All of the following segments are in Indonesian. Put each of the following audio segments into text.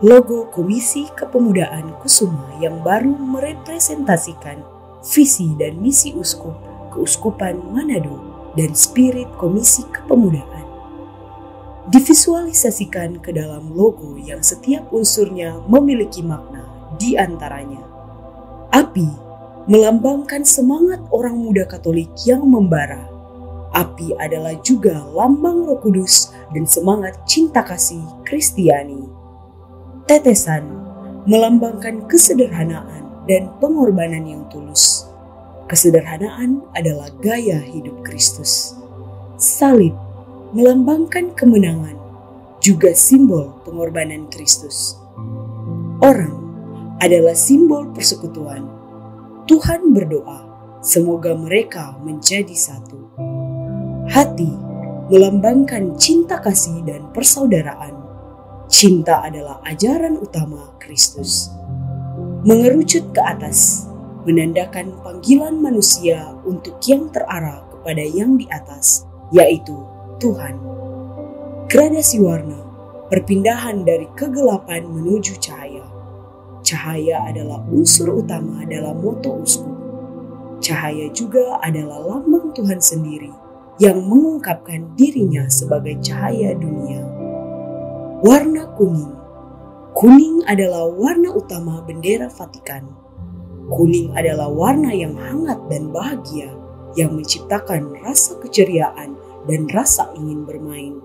logo Komisi Kepemudaan Kusuma yang baru merepresentasikan visi dan misi uskup Keuskupan Manado dan spirit Komisi Kepemudaan. Divisualisasikan ke dalam logo yang setiap unsurnya memiliki makna di antaranya. Api melambangkan semangat orang muda Katolik yang membara. Api adalah juga lambang Roh Kudus dan semangat cinta kasih Kristiani. Tetesan melambangkan kesederhanaan dan pengorbanan yang tulus. Kesederhanaan adalah gaya hidup Kristus. Salib melambangkan kemenangan, juga simbol pengorbanan Kristus. Orang adalah simbol persekutuan. Tuhan berdoa, semoga mereka menjadi satu. Hati melambangkan cinta kasih dan persaudaraan Cinta adalah ajaran utama Kristus. Mengerucut ke atas, menandakan panggilan manusia untuk yang terarah kepada yang di atas, yaitu Tuhan. Gradasi warna, perpindahan dari kegelapan menuju cahaya. Cahaya adalah unsur utama dalam moto uskup. Cahaya juga adalah lambang Tuhan sendiri yang mengungkapkan dirinya sebagai cahaya dunia. Warna kuning. Kuning adalah warna utama bendera Vatikan. Kuning adalah warna yang hangat dan bahagia yang menciptakan rasa keceriaan dan rasa ingin bermain.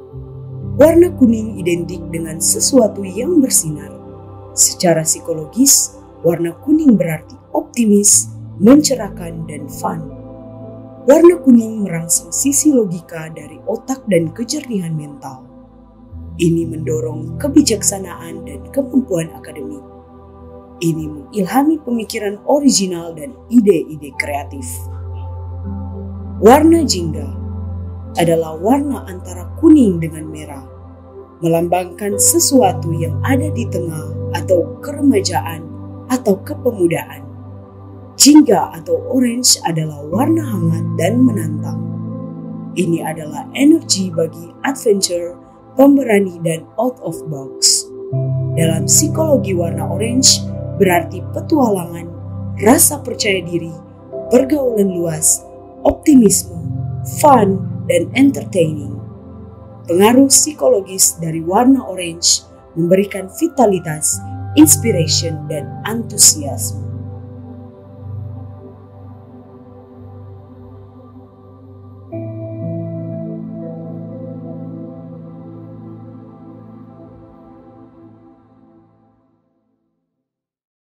Warna kuning identik dengan sesuatu yang bersinar. Secara psikologis, warna kuning berarti optimis, mencerahkan, dan fun. Warna kuning merangsang sisi logika dari otak dan kejernihan mental. Ini mendorong kebijaksanaan dan kemampuan akademik. Ini mengilhami pemikiran original dan ide-ide kreatif. Warna jingga adalah warna antara kuning dengan merah, melambangkan sesuatu yang ada di tengah atau keremajaan atau kepemudaan. Jingga atau orange adalah warna hangat dan menantang. Ini adalah energi bagi adventure pemberani dan out of box. Dalam psikologi warna orange berarti petualangan, rasa percaya diri, pergaulan luas, optimisme, fun, dan entertaining. Pengaruh psikologis dari warna orange memberikan vitalitas, inspiration, dan antusiasme.